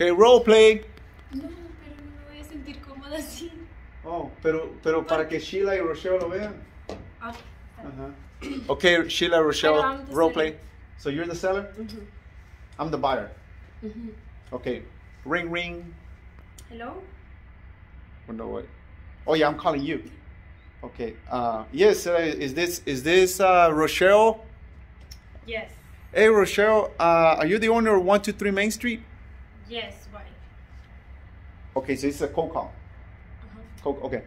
Okay, role play. No, pero no me voy a sentir cómoda así. Oh, pero, pero para que Sheila y Rochelle lo vean. Ah, Uh-huh. Okay, Sheila, Rochelle, Pero role seller. play. So you're the seller? mhm, I'm the buyer. mhm. Okay, ring, ring. Hello? Oh, no, what? Oh, yeah, I'm calling you. Okay. Uh, yes, uh, is this is this uh, Rochelle? Yes. Hey, Rochelle, uh, are you the owner of 123 Main Street? Yes, why? Okay, so it's a cold call. Uh-huh. Cold, okay.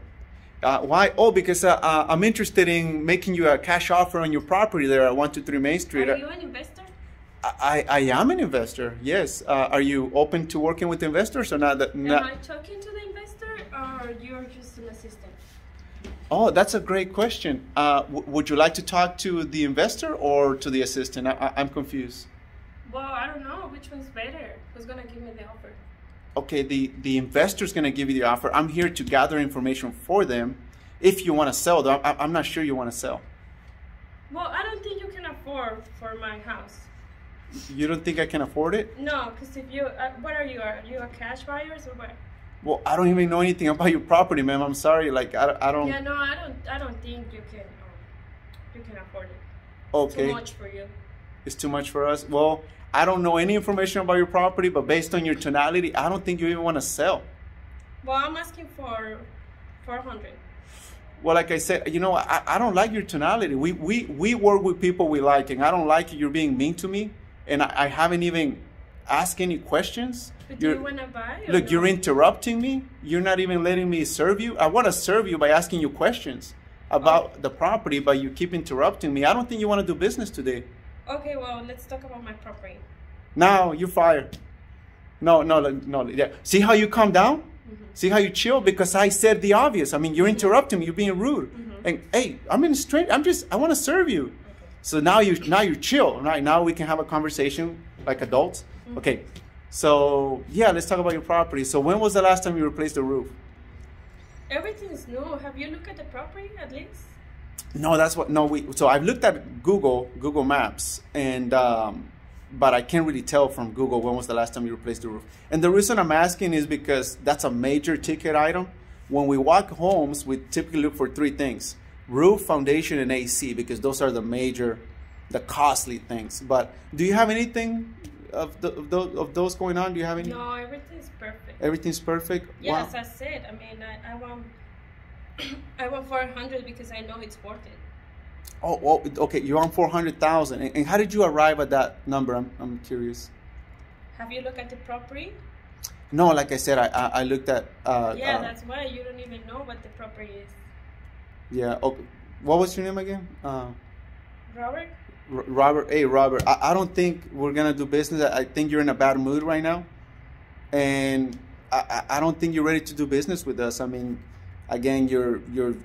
Uh, why? Oh, because uh, uh, I'm interested in making you a cash offer on your property there at 123 Main Street. Are you an investor? I, I am an investor, yes. Uh, are you open to working with investors or not? That, Am not I talking to the investor or you're just an assistant? Oh, that's a great question. Uh, w- would you like to talk to the investor or to the assistant? I, I, I'm confused. Well, I don't know which one's better. Who's gonna give me the offer? Okay, the, the investor's going to give you the offer. I'm here to gather information for them. If you want to sell, though, I'm not sure you want to sell. Well, I don't think you can afford for my house. You don't think I can afford it? No, because if you, uh, what are you? Are you a cash buyer or what? Well, I don't even know anything about your property, ma'am. I'm sorry. Like, I, I don't. Yeah, no, I don't. I don't think you can. Um, you can afford it. okay. Too much for you. It's too much for us. Well, I don't know any information about your property, but based on your tonality, I don't think you even want to sell. Well, I'm asking for four hundred. Well, like I said, you know, I, I don't like your tonality. We, we, we work with people we like, and I don't like you're being mean to me, and I, I haven't even asked any questions. But You're- you wanna buy? Look, no? you're interrupting me. You're not even letting me serve you. I want to serve you by asking you questions about oh. the property, but you keep interrupting me. I don't think you want to do business today. Okay, well, let's talk about my property. Now you're fired. No, no, no. Yeah. See how you calm down? Mm-hmm. See how you chill? Because I said the obvious. I mean, you're mm-hmm. interrupting me. You're being rude. Mm-hmm. And hey, I'm in straight. I'm just. I want to serve you. So now you now you chill. Right now we can have a conversation like adults. Okay. So yeah, let's talk about your property. So when was the last time you replaced the roof? Everything's new. Have you looked at the property at least? No, that's what. No, we. So I've looked at Google Google Maps, and um, but I can't really tell from Google when was the last time you replaced the roof. And the reason I'm asking is because that's a major ticket item. When we walk homes, we typically look for three things: roof, foundation, and AC, because those are the major, the costly things. But do you have anything of, the, of, those, of those going on? Do you have any? No, everything's perfect. Everything's perfect. Yes, Wow. as I said, I mean, I, I want, I want four hundred because I know it's worth it. Oh, well, okay. You're on four hundred thousand, and, and how did you arrive at that number? I'm, I'm curious. Have you looked at the property? No, like I said, I I, I looked at. Uh, yeah, uh, that's why you don't even know what the property is. yeah. Okay. What was your name again? Uh, Robert? R- Robert. Hey, Robert. I, I don't think we're gonna do business. I I think you're in a bad mood right now, and I- I don't think you're ready to do business with us. I mean, again, you're you're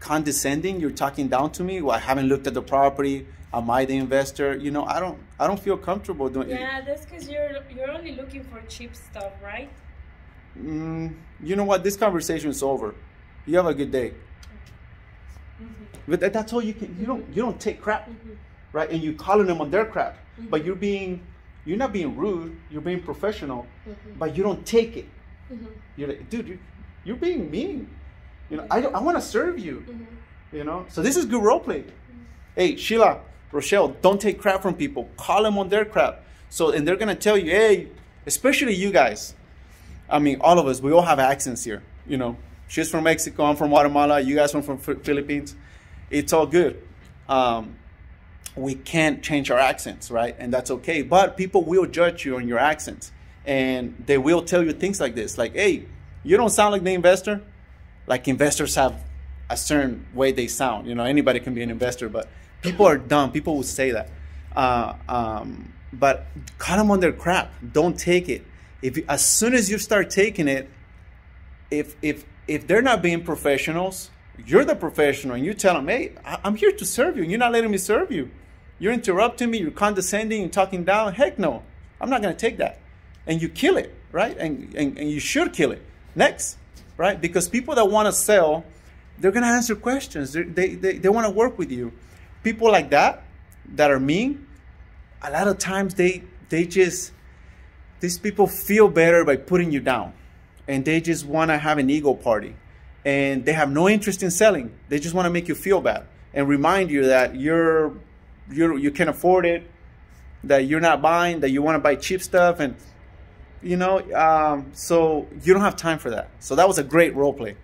condescending. You're talking down to me. Well, I haven't looked at the property. Am I the investor? You know, I don't I don't feel comfortable doing. Yeah, that's because you're you're only looking for cheap stuff, right? Mm, you know what? This conversation is over. You have a good day. Mm-hmm. But that- that's all you can. You don't. You don't take crap, mm-hmm. right? And you're calling them on their crap, mm-hmm. but you're being. You're not being rude. You're being professional, but you don't take it. You're like, dude, you're, you're being mean. You know, I, I want to serve you. You know, so this is good role play. Hey, Sheila, Rochelle, don't take crap from people. Call them on their crap. So, and they're gonna tell you, hey, especially you guys. I mean, all of us, we all have accents here. You know, she's from Mexico, I'm from Guatemala, you guys from from Philippines. It's all good. Um, we can't change our accents, right? And that's okay. But people will judge you on your accents, and they will tell you things like this, like, "Hey, you don't sound like the investor." Like investors have a certain way they sound. You know, anybody can be an investor, but people are dumb. People will say that. Uh, um, but cut them on their crap. Don't take it. If as soon as you start taking it, if if if they're not being professionals, you're the professional, and you tell them, "Hey, I'm here to serve you. and You're not letting me serve you. You're interrupting me. You're condescending. You're talking down. Heck no, I'm not going to take that." And you kill it, right? And, and and you should kill it. Next, right? Because people that want to sell, they're going to answer questions. They're, they they they want to work with you. People like that, that are mean, a lot of times they they just these people feel better by putting you down and they just want to have an ego party and they have no interest in selling they just want to make you feel bad and remind you that you're you're you can afford it that you're not buying that you want to buy cheap stuff and you know um, so you don't have time for that. So that was a great role play